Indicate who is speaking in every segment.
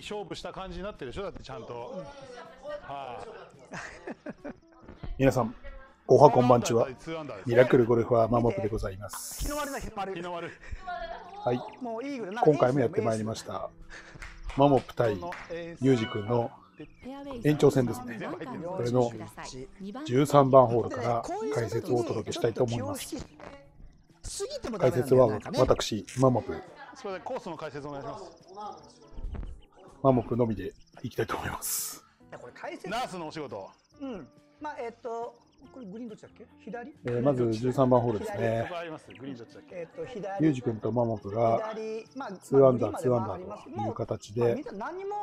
Speaker 1: い勝負した感じになってるでしょ？だってちゃんと。はい、
Speaker 2: 皆さん、おはこんばんちは。
Speaker 1: 2アンダーです
Speaker 2: ミラクルゴルファーマモプでございます
Speaker 3: 日。の丸だ日の丸
Speaker 1: 日の丸。
Speaker 2: はい、今回もやってまいりました。マモプ対ユージ君の延長戦ですねこれの13番ホールから解説をお届けしたいと思います。解説は私、マモプ、
Speaker 1: コースの解説お願いします。
Speaker 2: マモプのみでいきたいと思います。
Speaker 3: これ解説
Speaker 1: ナースのお仕事。
Speaker 3: うん。まあえっとこれグリーンどっちだっけ？左？
Speaker 2: えーまず13番ホールです
Speaker 1: ど
Speaker 2: ね
Speaker 1: こ。ありますグリーンどっちだっけ
Speaker 3: えっと左。
Speaker 2: ユージ君とマモプが
Speaker 3: 左。まあ
Speaker 2: 2アンダー、
Speaker 3: まあ
Speaker 2: 2アンダーという形
Speaker 3: まあ
Speaker 2: で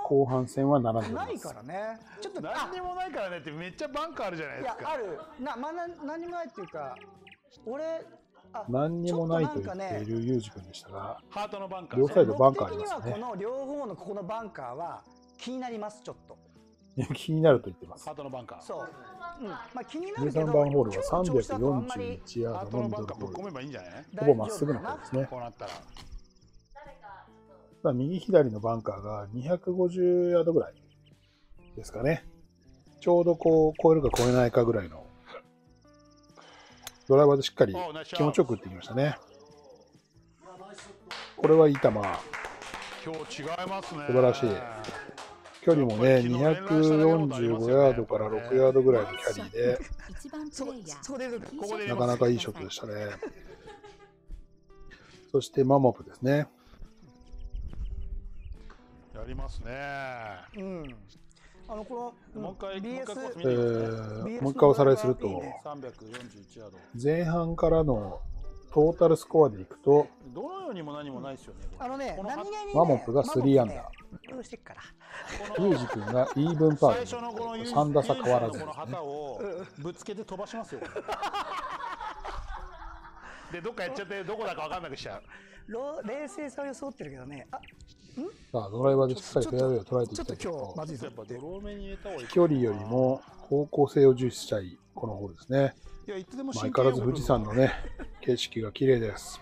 Speaker 2: 後半戦は並んでお
Speaker 3: ないか。らね。ちょっと
Speaker 1: 何にもないからねってめっちゃバンカーあるじゃない
Speaker 3: い
Speaker 1: ですか。
Speaker 3: やある。なまあな何にもないっていうか俺あ
Speaker 2: 何にもないと言
Speaker 3: っ
Speaker 2: っているユージ君でしたが、
Speaker 1: ハートのバンカー、
Speaker 2: 両サイドバンカーあり
Speaker 3: 僕
Speaker 2: ますね
Speaker 3: 的にはこの両方のここのバンカーは気になりますちょっと
Speaker 2: いや気になると言ってます
Speaker 1: ハ。ートのバンカー。
Speaker 3: そう、うん、まあ気になるけど
Speaker 2: 13番ホールは
Speaker 3: 今日の調子だとあんまり
Speaker 2: 341ヤ
Speaker 1: ハー
Speaker 2: ドのミドルホール。
Speaker 1: 込めばいいんじゃない
Speaker 2: ほぼまっすぐの方ですね。
Speaker 1: こうなったら。
Speaker 2: まあ右左のバンカーが250ヤードぐらいですかね。ちょうどこう、超えるか超えないかぐらいのドライバーでしっかり気持ちよく打ってきましたね。これはいい球。
Speaker 1: 今日違いますね。
Speaker 2: 素晴らしい距離もね、245ヤードから6ヤードぐらいのキャリーでなかなかいいショットでしたね。そしてマモプですね。
Speaker 1: やりますね。
Speaker 3: うんあのこの
Speaker 1: もう一回、もう一回コース見
Speaker 2: えもう一回おさらいすると、
Speaker 1: 341ヤード。
Speaker 2: 前半からのトータルスコアでいくと、
Speaker 1: どのようにも何もないですよね。
Speaker 3: あのね
Speaker 1: この
Speaker 3: 何気にね
Speaker 2: マモプが3アンダー
Speaker 3: どうしてっから
Speaker 2: ユージ君がイーブンパ
Speaker 1: 最
Speaker 2: ー
Speaker 1: 初のこのユージ
Speaker 2: 3打差変わらずね
Speaker 1: この旗。をぶつけて飛ばしますよ。で、どっかやっちゃって、どこだか分かんなくしちゃう。
Speaker 3: ロ冷静さを装ってるけどねあ
Speaker 2: さあ、ドライバーでしっかりフェアウェイを捉えてい
Speaker 3: ちょっと
Speaker 2: きたいところ
Speaker 3: 今日まずいぞ。
Speaker 2: 飛距離よりも方向性を重視したいこのホールですね。
Speaker 1: いや、いつでも
Speaker 2: 相変わらず富士山のね、景色が綺麗です。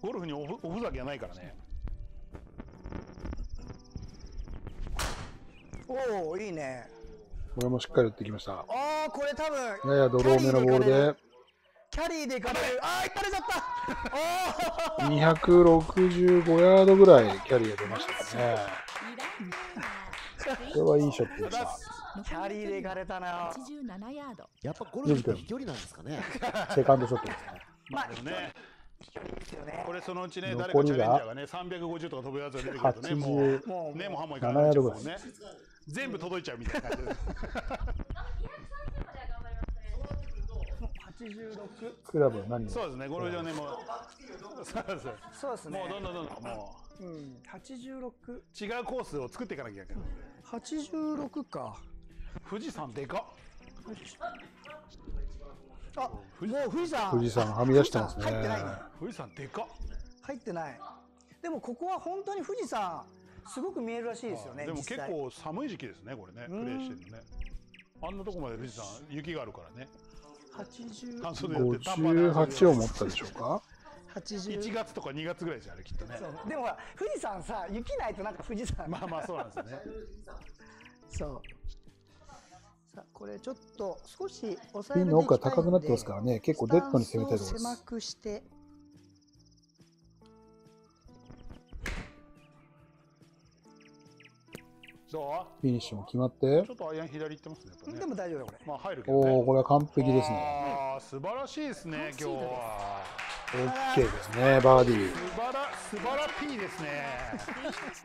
Speaker 1: ゴルフにおふおふざけはないからね。
Speaker 3: おおいいね
Speaker 2: これもしっかり打ってきました。
Speaker 3: ああこれ多分
Speaker 2: ややドロー目のボールで
Speaker 3: キャリーでいかれるああいかれちゃったお
Speaker 2: 265ヤードぐらいキャリーが出ましたかね。これはいいショットでした。
Speaker 3: キャリーでいかれたな
Speaker 4: 87ヤード。
Speaker 5: やっぱゴルフって飛距離なんですかね。
Speaker 2: セカンドショットですね。
Speaker 1: まあでもね、これそのうちね、誰かチャレンジャーがね、350とか飛ぶやつが出てくるとね、もう、
Speaker 2: 87
Speaker 3: もう
Speaker 1: ねもハモいかな。全部届いちゃうみたいな感じで。
Speaker 3: 86
Speaker 2: クラブは何？を
Speaker 1: そうですね、ゴルフ場ね、も。う、そうです
Speaker 3: そうですね。
Speaker 1: もうどんどんどんどん、も
Speaker 3: う。ん86
Speaker 1: う違うコースを作っていかなきゃいけない。
Speaker 3: 86か。
Speaker 1: 富士山でかっ。
Speaker 3: あもう富士山。
Speaker 2: 富士山はみ出してますね。
Speaker 3: 入ってないね。
Speaker 1: 富士山でかっ。
Speaker 3: 入ってない。でもここは本当に富士山すごく見えるらしいですよね
Speaker 1: でも結構寒い時期ですね、これね、プレーしてるね。あんなとこまで富士山、雪があるからね。
Speaker 3: 80
Speaker 1: 半袖やって短パンで
Speaker 2: 58を持ったでしょうか
Speaker 3: ？80
Speaker 1: 1月とか2月ぐらいですよ、あれきっとね。
Speaker 3: でもほら富士山さ雪ないとなんか富士山。
Speaker 1: まあまあそうなんですよね。
Speaker 3: そう。さあこれちょっと少し抑
Speaker 2: ピン
Speaker 3: えめ
Speaker 2: の奥が高くなってますからね、結構デッドに攻めたいところで
Speaker 3: 狭
Speaker 2: す。
Speaker 3: くして
Speaker 1: ど
Speaker 2: フィニッシュも決まって
Speaker 1: うちょ、っとアイアン左行ってますね、やっぱね。
Speaker 3: でも大丈夫だこれ
Speaker 1: まあ入るけどね。
Speaker 2: おお、これは完璧ですね。
Speaker 1: ああ、素晴らしいですね、今日は。
Speaker 2: OK ですね、バーディー。
Speaker 1: 素晴ら、素晴ら P ですね。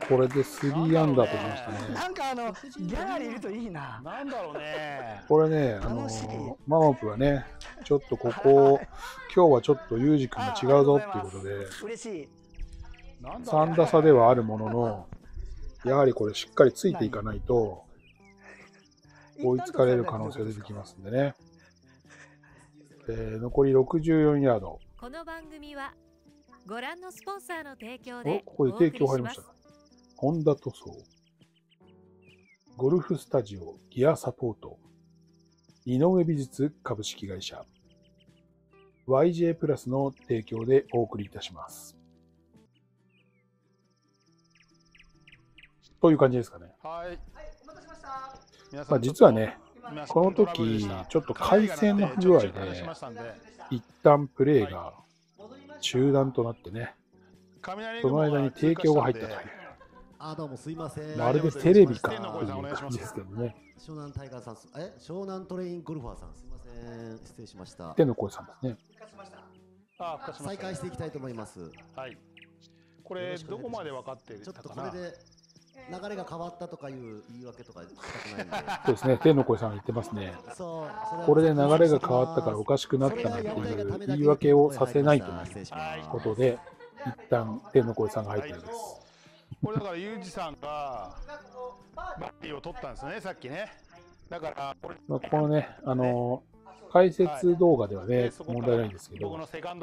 Speaker 2: これで3アンダーときましたね。
Speaker 3: なんかあのギャラリーいるといいな
Speaker 1: なんだろうね。
Speaker 2: これね、あのマモプはね、ちょっとここ、今日はちょっとユージ君が違うぞっていうことで、
Speaker 3: 嬉しい
Speaker 1: なんだろう
Speaker 2: 3打差ではあるものの、やはりこれしっかりついていかないと、追いつかれる可能性が出てきますんでね。えー残り64ヤード。
Speaker 4: この番組はご覧のスポンサーの提供
Speaker 2: お
Speaker 4: で
Speaker 2: ここで提供入りました。ホンダ塗装。ゴルフスタジオギアサポート。井上美術株式会社。YJ プラスの提供でお送りいたします。という感じですかね。
Speaker 1: はい。
Speaker 2: まあ、実はね、
Speaker 1: 皆さん
Speaker 2: この時ちょっと回線の不具合で一旦プレイが中断となってね、
Speaker 1: 雷
Speaker 2: その間に提供が入ったという。
Speaker 5: あ、どうもすいません。
Speaker 2: まるでテレビかという
Speaker 1: 声さんお願いします
Speaker 2: 感じですけどね。
Speaker 5: 湘南タイガーさんす、え、湘南トレインゴルファーさん、すいません。失礼しました。
Speaker 2: 天の声さんですね。
Speaker 1: あ、復活しました
Speaker 5: 再開していきたいと思います。
Speaker 1: はい。これどこまで分かって
Speaker 5: ちょったと
Speaker 1: かな。
Speaker 5: これで流れが変わったとかいう言い訳とかしたくないんで。
Speaker 2: そうですね、天の声さんが言ってますね。
Speaker 5: そう、
Speaker 2: これで流れが変わったからおかしくなったなっていう言い訳をさせないということで、一旦天の声さんが入ったようです。
Speaker 1: これだからユージさんがバッテリーを取ったんですね、さっきね。だからこれ
Speaker 2: まあ、このね、あの解説動画ではね、問題ないんですけど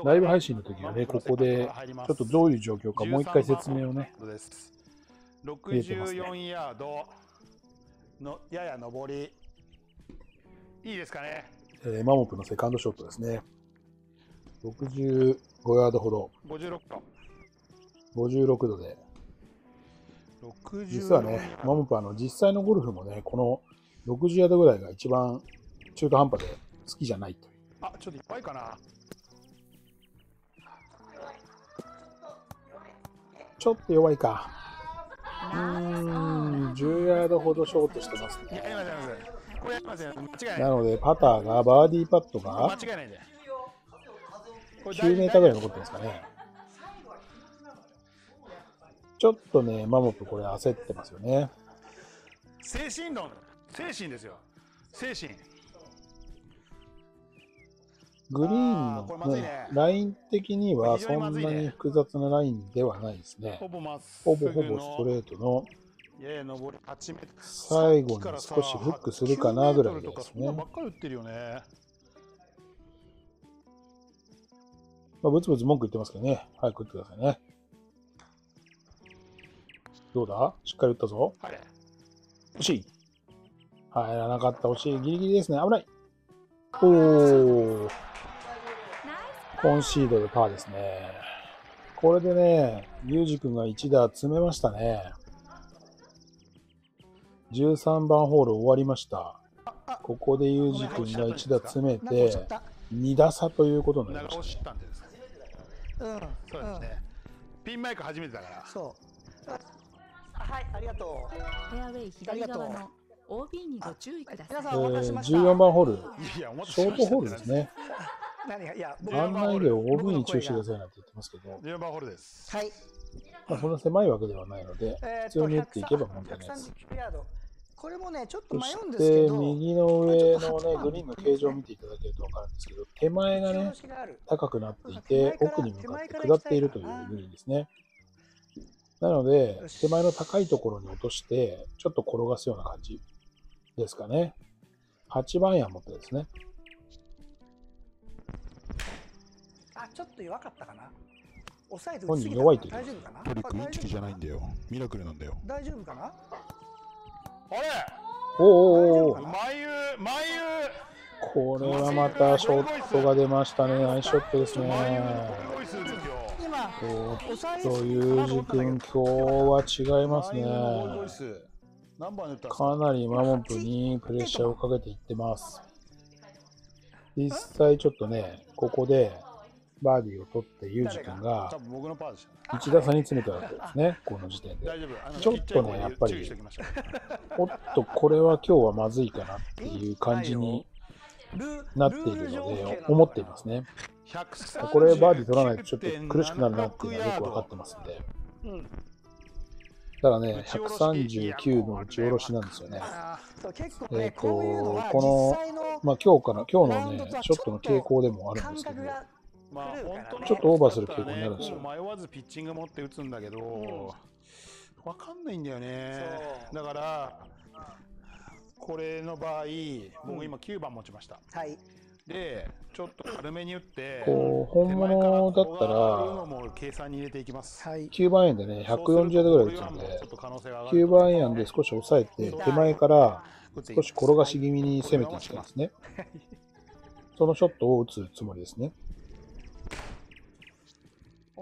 Speaker 2: ライブ配信の時はね、ここでちょっとどういう状況かもう一回説明をね、
Speaker 1: 13番です64ヤードのやや上り。いいですかね。
Speaker 2: えーマモプのセカンドショットですね。65ヤードほど、
Speaker 1: 56と
Speaker 2: 56度で、
Speaker 1: 60
Speaker 2: 実はね、マモプあの実際のゴルフもね、この60ヤードぐらいが一番中途半端で好きじゃないという。
Speaker 1: あちょっといっぱいかな。
Speaker 2: ちょっと弱いか。うーん、10ヤードほどショートしてます
Speaker 1: いや
Speaker 2: ね。
Speaker 1: ない
Speaker 2: なので、パターが、バーディーパット
Speaker 1: 間
Speaker 2: が
Speaker 1: 違いないんでこれ
Speaker 2: 9メーターぐらい残ってるんですかね。ちょっとね、マモプこれ焦ってますよね。
Speaker 1: 精神論精神ですよ精神
Speaker 2: グリーンの、
Speaker 1: ね
Speaker 2: ね、ライン的には
Speaker 1: 非
Speaker 2: そんな
Speaker 1: 常に
Speaker 2: 複雑なラインではないですね
Speaker 1: ほ。ぼ
Speaker 2: ほぼストレートの
Speaker 1: やや上り8メートル
Speaker 2: 最後に少しフックするかなぐらい
Speaker 1: 9メートルと
Speaker 2: ですねまあ、ブツブツ文句言ってますけどね。早く打ってくださいね。どうだ？しっかり打ったぞ。
Speaker 1: はい
Speaker 2: 惜しい。入らなかった。惜しい。ギリギリですね。危ない。おー。コンシードでパーですね。これでね、ユージ君が1打詰めましたね。13番ホール終わりました。ここでユージ君が1打詰めて
Speaker 3: っ、た。
Speaker 2: 2打差ということになりまし
Speaker 1: たたんです
Speaker 3: うん。
Speaker 1: そうですね、ピンマイク初めてだから
Speaker 3: そう。あはい、ありがとう。
Speaker 4: フェアウェイ左側の OB にご注意ください
Speaker 3: 皆さ
Speaker 2: え
Speaker 3: んお待たせしました。
Speaker 2: 14番ホール、
Speaker 1: いやお待た
Speaker 2: ショート
Speaker 1: せしました
Speaker 2: ホールですね。
Speaker 3: 何がいや、僕
Speaker 1: 14
Speaker 2: 案内で OB に注意してくださいなんて言ってますけど、
Speaker 1: 14番ホールです
Speaker 3: はい。
Speaker 2: まあ、そんな狭いわけではないので、
Speaker 3: えー
Speaker 2: 普通に打っていけば問題ないです。
Speaker 3: 139ヤード。これもね、ちょっと
Speaker 2: そし
Speaker 3: 迷うんですけ
Speaker 2: て、
Speaker 3: ど、
Speaker 2: 右の上のね、
Speaker 3: ちょっと8番
Speaker 2: グリーンの形状を見ていただけると分かるんですけど、手前がね高くなってい
Speaker 3: 手
Speaker 2: て奥に向かって下っているというグリーンですね。なので手前の高いところに落として、ちょっと転がすような感じですかね。8番や持ってですね。
Speaker 3: あ、ちょっと弱かったかな。抑えて
Speaker 2: 本
Speaker 3: 打ちすぎたかな。
Speaker 2: 人弱いって言
Speaker 3: 大丈夫かな？
Speaker 1: トリックインチキじゃないん
Speaker 3: あ
Speaker 1: だよ。ミラクルなんだよ。
Speaker 3: 大丈夫かな？
Speaker 1: あれ？
Speaker 2: おーおーおー。
Speaker 3: 大丈夫かな？
Speaker 1: 眉眉
Speaker 2: これはまたショットが出ましたね。ナイスショットですね。おっと、ユージ君、今日は違いますね。かなりマモンプにプレッシャーをかけていってます。実際ちょっとね、ここでバーディーを取ってユージ君が
Speaker 1: 多分僕のパーでしたね
Speaker 2: 1打差に詰めたわけですね、この時点で。
Speaker 1: 大丈夫あの
Speaker 2: ちょっとねやっぱり
Speaker 1: 注意しておきましょう
Speaker 2: おっと、これは今日はまずいかなっていう感じになっているので、思っていますね。
Speaker 1: 139
Speaker 2: これバーディー取らないとちょっと苦しくなるなっていうのはよく分かってますんで。
Speaker 3: うん、
Speaker 2: ただね、139の打ち下ろしなんですよね。
Speaker 1: あ
Speaker 3: そう結構
Speaker 2: え
Speaker 3: ね、
Speaker 2: ーと
Speaker 3: こういうのは
Speaker 2: この
Speaker 3: 実際の
Speaker 2: まあ今日から、今日のねショットの傾向でもあるん
Speaker 3: 感
Speaker 2: ですけど
Speaker 3: 覚、が
Speaker 1: ーまあ本当の
Speaker 2: ちょっとオーバーする傾向になるんですよ
Speaker 1: 迷わずピッチング持って打つんだけど、
Speaker 3: ん
Speaker 1: わかんないんだよね。だからこれの場合僕今9番持ちました、
Speaker 3: はい。
Speaker 1: でちょっと軽めに打って
Speaker 2: こう本物だった
Speaker 1: ら計算に入れていきます。
Speaker 3: はい。
Speaker 2: 9番アイアンでね、140ヤードぐらい打つので
Speaker 1: ちょっ、と可能性が上がる
Speaker 2: 9番アイアンで少し抑えて、手前から少し転がし気味に攻めていきたいですね。そのショットを打つつもりですね。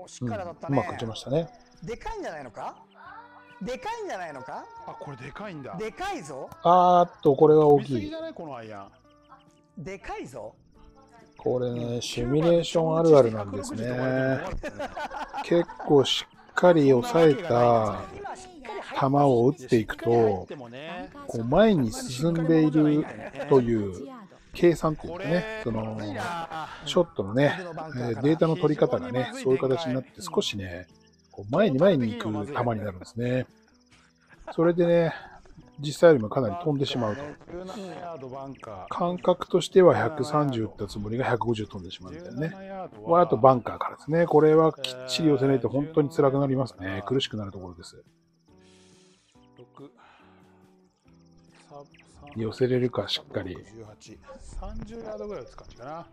Speaker 3: おし
Speaker 2: うん、う
Speaker 3: っかり当たったね、
Speaker 2: まく打ちましたね。
Speaker 3: でかいんじゃないのか？でかいんじゃないのか？
Speaker 1: あこれでかいんだ。
Speaker 3: でかいぞ。
Speaker 2: あーっと、これは大きい。
Speaker 1: 見すぎじ。ゃない？このアイアン。
Speaker 3: でかいぞ。
Speaker 2: これね、シミュレーションあるあるなんですね。結構しっかり抑えた球を打っていくと、こう前に進んでいるという計算っていうかね、そのショットのね、えーデータの取り方がね、そういう形になって少しね、こう前に前に行く球になるんですね。それでね、実際よりもかなり飛んでしまうと。
Speaker 1: 17ヤードバンカー
Speaker 2: 感覚としては130打ったつもりが150飛んでしまうみたいなね。
Speaker 1: 17ヤード
Speaker 2: これあとバンカーからですね。これはきっちり寄せないと本当に辛くなりますね。苦しくなるところです。
Speaker 1: 6ささ
Speaker 2: 寄せれるか、しっかり。
Speaker 1: 18 30ヤードぐらい打つ感じかな。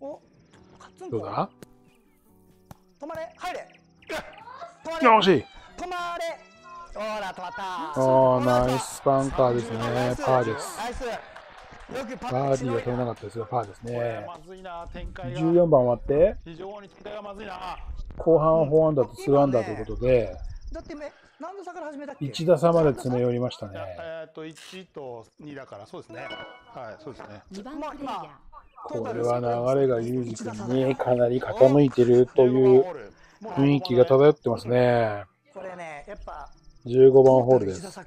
Speaker 3: おカツンコ。
Speaker 2: どうだ？
Speaker 3: 止まれ入れ。止まれ
Speaker 2: よし。
Speaker 3: 止まれ。ほら止まった。
Speaker 2: おーナイスバンカーですね。パーです。
Speaker 3: ナイス。よくパ
Speaker 2: バーディーは取れ
Speaker 3: る
Speaker 2: なかったですが、パーですね。
Speaker 1: まずいな展開が。
Speaker 2: 14番終わって、
Speaker 1: 非常に展開がまずいな。
Speaker 2: 後半は4アンダーと2アンダーということで、
Speaker 3: だってめ何度差から始めたっけ
Speaker 2: ？1打差まで詰め寄りましたね
Speaker 1: えっと1と2だからそうですねはいそうですね
Speaker 4: 2番
Speaker 2: これは流れがユージ君にかなり傾いてるという雰囲気が漂ってますね。
Speaker 3: これねやっぱ
Speaker 2: 15番ホールで
Speaker 3: 1打
Speaker 2: す。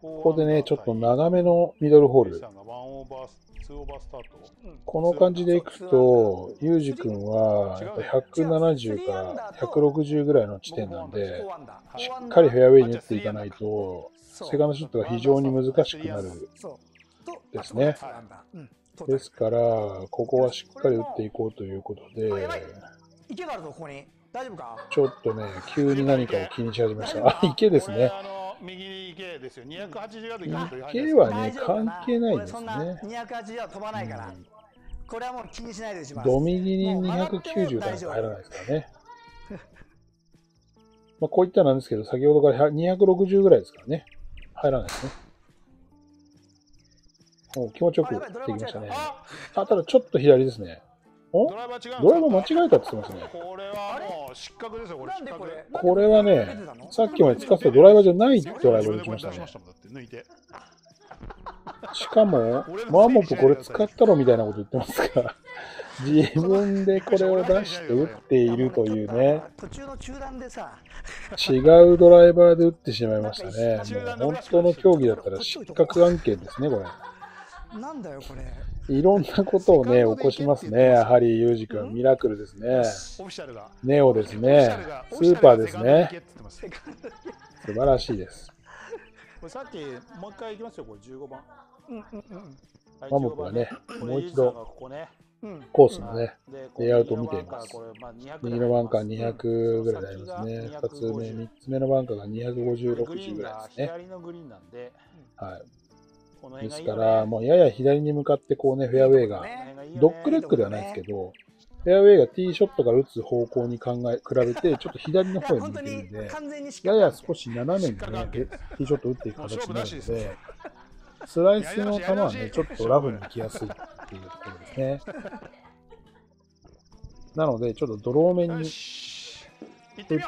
Speaker 2: ここでね、ちょっと長めのミドルホール。
Speaker 1: さんがワンオーバー2オーバースタート。
Speaker 2: この感じでいくと、ユージ君はやっぱ170から160ぐらいの地点なんで、
Speaker 3: 4アンダー
Speaker 2: しっかりフェアウェイに打っていかないと、セカンドショットが非常に難しくなる。ですね。
Speaker 3: あと2アンダーうん。
Speaker 2: ですから、ここはしっかり打っていこうということで、
Speaker 3: 池があるぞここに。大丈夫か？
Speaker 2: ちょっとね、急に何かを気にし始めました。あ、池ですね。
Speaker 1: これあの右池ですよ280ヤード行かないと入らない
Speaker 2: 池はね関係ないですね
Speaker 3: 俺そんな280は飛ばないから、これはもう気にしないでします
Speaker 2: ド右に290だと入らないですからね。まあ、こういったなんですけど、先ほどから260ぐらいですからね。入らないですね。お気持ちよくできましたね。
Speaker 1: あ
Speaker 2: あ、ただちょっと左ですね。お？
Speaker 1: ドライバー
Speaker 2: 間違
Speaker 1: え
Speaker 2: えたって言ってますね。
Speaker 1: これはもう失格ですよこれ。
Speaker 3: これ？
Speaker 2: はね、さっきまで使ってたドライバーじゃないドライバーで来ましたね
Speaker 1: し
Speaker 2: かも、マンモップこれ使ったろみたいなこと言ってますから、自分でこれを出して打っているというね、
Speaker 3: 途中の中断でさ。
Speaker 2: 違うドライバーで打ってしまいましたね。もう本当の競技だったら失格案件ですね、これ。
Speaker 3: なんだよこれ
Speaker 2: いろんなことをね、起こしますね。やはりユージ君、ミラクルですね。
Speaker 1: オフィシャルが
Speaker 2: ネオですね。スーパーですね。素晴らしいです。
Speaker 1: これさっきもう一回いきますよこれ15番
Speaker 3: うんうんうん
Speaker 1: はい
Speaker 2: マンモップがね
Speaker 1: 15番
Speaker 2: もう一度コースのね、
Speaker 1: で
Speaker 2: レイアウトを見ています
Speaker 1: これまあ200
Speaker 2: 右のバンカー200ぐらいになりますね。2つ目、3つ目のバンカーが250、60
Speaker 1: グリーンが
Speaker 2: ぐらいですね。
Speaker 1: 左のグリーンなんで
Speaker 2: はい。ですから、もうやや左に向かってこうね、フェアウェイが、ドッグレッグではないですけど、フェアウェイがティーショットから打つ方向に考え、比べて、ちょっと左の方に向いてるんで、やや少し斜めにね、ティーショット打っていく形になるので、スライスの球はね、ちょっとラフに行きやすいっていうところですね。なので、ちょっとドロー目
Speaker 1: よ
Speaker 2: に打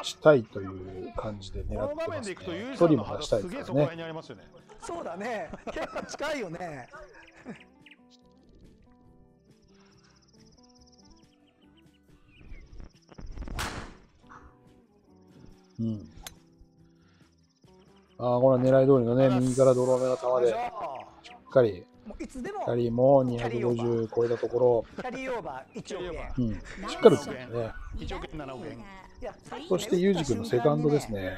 Speaker 2: ちたいという感じで
Speaker 1: こ
Speaker 2: 狙ってますね。距離も出したいですからね
Speaker 1: そ
Speaker 3: うだね。結構近いよね。
Speaker 2: うん。ああ、これは狙い通りのね、右からドロー目の球で、しっかり、
Speaker 3: もういつでも
Speaker 2: キャリーも250超えたとこ
Speaker 3: キャリーオーバー1億円。
Speaker 2: ろ、うん、しっかり打ね。
Speaker 1: 1億円7億円。
Speaker 3: いや
Speaker 2: そしてユージ君のセカンドですね。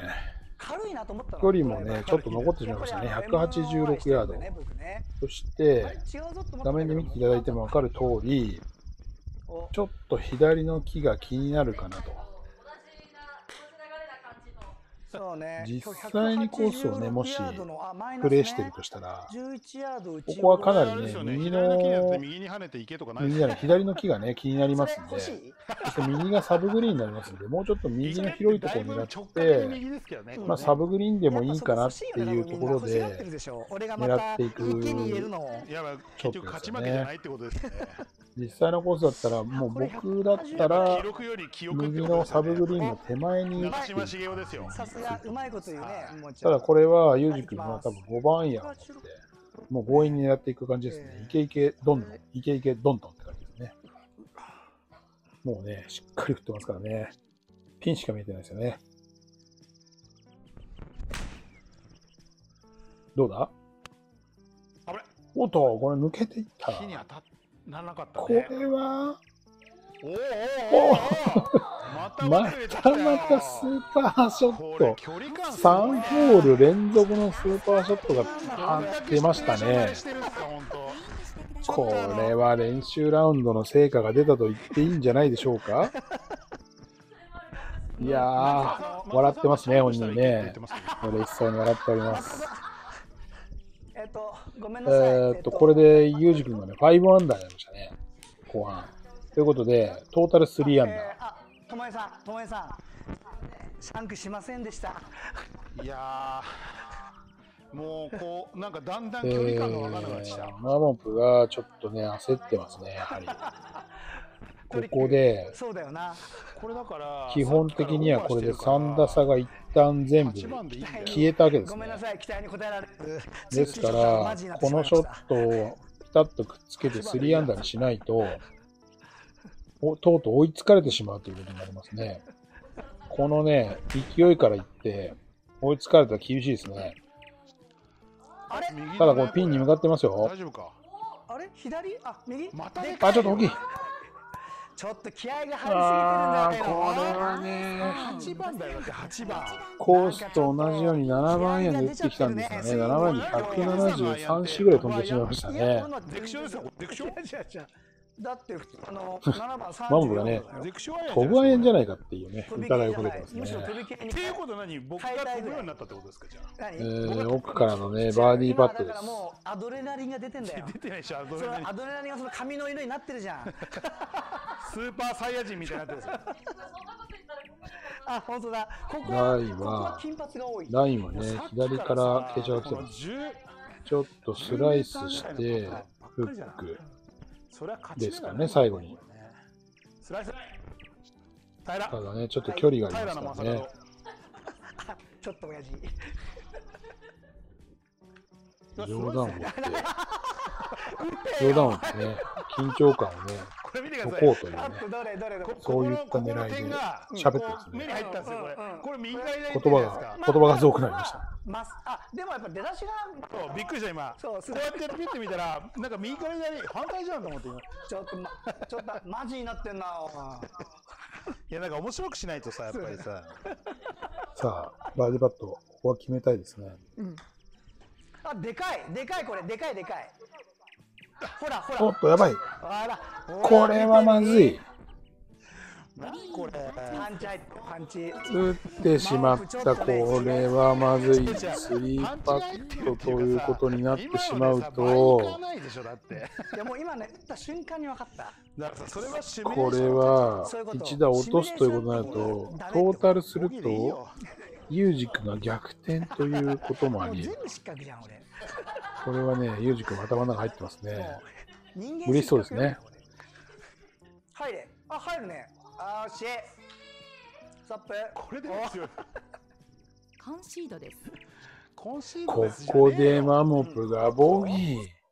Speaker 3: 軽いなと思ったの。
Speaker 2: 距離もねちょっと残ってしまいましたね。186ヤード。
Speaker 3: 僕ね。
Speaker 2: そして、画面で見ていただいても分かる通り、
Speaker 3: お。
Speaker 2: ちょっと左の木が気になるかなと。
Speaker 3: そうね。
Speaker 2: 実際にコースをねもし
Speaker 3: 186ヤードのあマイナスね。
Speaker 2: プレイしてるとしたら、
Speaker 3: 11ヤード内
Speaker 2: ここはかなり
Speaker 1: あれですよね、
Speaker 2: 右
Speaker 1: 左の木になって
Speaker 2: の、
Speaker 1: 右に跳ねていけとかない
Speaker 2: 右じゃない、左の木がね、気になりますんで、
Speaker 3: そし
Speaker 2: て右がサブグリーンになりますんで、もうちょっと右の広いところを狙
Speaker 1: 直
Speaker 2: って、
Speaker 1: 右ですけどね。
Speaker 2: まあ、サブグリーンでもいいかなっていうところで、狙っていくちょっとですよね
Speaker 1: 結局勝ち負けじゃないってことですね。
Speaker 2: 実際のコースだったら、もう僕だったら右のサブグリーンの手前に行っ
Speaker 3: うまいこと言うね。
Speaker 2: ただこれは、ユージ君は多分5番アイアンを持って、もう強引に狙っていく感じですね。イケイケどんどん、イケイケどんどんって感じですね。もうね、しっかり振ってますからね。ピンしか見えてないですよね。どうだ？おっと、これ抜けていった。
Speaker 1: 火に当たらなかった
Speaker 2: こ
Speaker 1: ね。
Speaker 2: れは、
Speaker 1: また
Speaker 2: ま
Speaker 1: た
Speaker 2: スーパーショット。
Speaker 1: これ距離感すごい
Speaker 2: 3ホール連続のスーパーショットがあ出ましたね。これは練習ラウンドの成果が出たと言っていいんじゃないでしょうか いやー、笑ってますね、本人ね。嬉しそうに笑っております。
Speaker 3: えっと、ごめん
Speaker 2: え
Speaker 3: なさい。
Speaker 2: ーっと、これで、ユージ君がね、5アンダーになりましたね、後半。ということで、トータル3アンダー。
Speaker 3: ともえさん、ともえさん。シャンクしませんでした。
Speaker 1: いやー、もうこう、なんかだんだん
Speaker 2: え
Speaker 1: 距離感が分からなくなってきた。
Speaker 2: ー、マモプがちょっとね、焦ってますね、やはり。ここで、
Speaker 3: そうだよな。
Speaker 1: これだから、
Speaker 2: 基本的にはこれで3打差が一旦全部
Speaker 1: 8番でいいんだよ
Speaker 2: 消えたわけですね。
Speaker 3: ごめんなさい、期待に応えられる。
Speaker 2: ですか
Speaker 3: マ
Speaker 2: らこのショットをピタッとくっつけて3アンダーにしないと、おとうとう追いつかれてしまうということになりますね。このね、勢いからいって、追いつかれたら厳しいですね。
Speaker 3: あれ？
Speaker 1: 右のね
Speaker 2: ただこれピンに向かってますよ
Speaker 1: 大。丈夫か？
Speaker 3: あれ？左？あ、右？
Speaker 1: またね
Speaker 3: でかい
Speaker 2: あ、ちょっと大きい。
Speaker 3: ちょっと気合が入りすぎてるんだけど。
Speaker 2: これはね、
Speaker 1: 8番だよ、だって8番。
Speaker 2: コースと同じように7番円で打ってきたんですがね、7番に173、4ぐらい飛んでしまいました
Speaker 3: いや
Speaker 2: ね
Speaker 3: だって、あの、7番34
Speaker 2: マムがね飛ぶアイアンじゃ
Speaker 1: ない。
Speaker 2: かっていうね、疑いをかけてますね
Speaker 1: っていうことは何？僕が飛ぶようになったってことですか、じゃあ。
Speaker 3: 何？
Speaker 2: えー、奥からのね、バーディーパットです
Speaker 3: 今だから。もうアドレナリンが出てんだよ
Speaker 1: 出てないでしょ、アド
Speaker 3: そ
Speaker 1: レナリン
Speaker 3: のアドレナリンがその髪の色になってるじゃん
Speaker 1: スーパーサイヤ人みたいになってるんですよ。
Speaker 3: あ本当だここ
Speaker 2: ラインは
Speaker 3: ここは金髪が多い
Speaker 2: ラインはね、左から傾斜が来てます。
Speaker 1: す。
Speaker 2: ちょっとスライスして、フック。
Speaker 1: それは勝ち
Speaker 2: ですかね最後に。
Speaker 1: スライス。平
Speaker 2: ただね、ちょっと距離があ
Speaker 1: 平
Speaker 2: りますからね。。
Speaker 3: あちょっと親父
Speaker 2: 冗談を持って、冗談を持 ってね、緊張感をね、
Speaker 1: これ見てくだ
Speaker 2: 解
Speaker 1: さい。
Speaker 2: こうというね
Speaker 3: あ、とどれどれどれ
Speaker 2: そういった狙いで喋ってますね
Speaker 1: 入ったんですよ、これ
Speaker 3: うんうん。
Speaker 1: これ右側に
Speaker 2: 言葉が、言葉が増くなりました。
Speaker 3: ますあでもやっぱ出だしが
Speaker 1: そうびっくりした今。
Speaker 3: そう
Speaker 1: こうやってピッて見たら、なんか右から左反対じゃんと思って今。い
Speaker 3: ちょっと、ま、ちょっとマジになってんな
Speaker 1: やなんか面白くしないとさやっぱりさ。
Speaker 2: さあ、バーディーパット、ここは決めたいですね。
Speaker 3: あでかいでかいこれでかいでかいほらほら
Speaker 2: おっと、やばい。これはまずい。
Speaker 1: 何これ。
Speaker 3: パンチ入ってパンチ
Speaker 2: 打ってしまった、これはまずい。スリーパットということになってしまうと
Speaker 1: か、ないでしょだって。
Speaker 3: いやもう今ね打った瞬間に分かった
Speaker 1: だからさそれはシミュレー
Speaker 2: これは
Speaker 3: そういうこと
Speaker 2: 1打落とすということになると、トータルすると
Speaker 1: よ、
Speaker 2: ユージ君が逆転ということもあり。これはね、ユージ君頭の中入ってますね。嬉しそうですね。
Speaker 3: 入れ。あ入るね。あーしストップ。
Speaker 1: これで。
Speaker 4: コンシードです。
Speaker 1: コンシード
Speaker 2: こ
Speaker 1: ですじゃねえよ。
Speaker 2: こでマモプがボギー。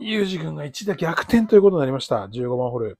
Speaker 2: ユージ君が1打逆転ということになりました。15番ホール。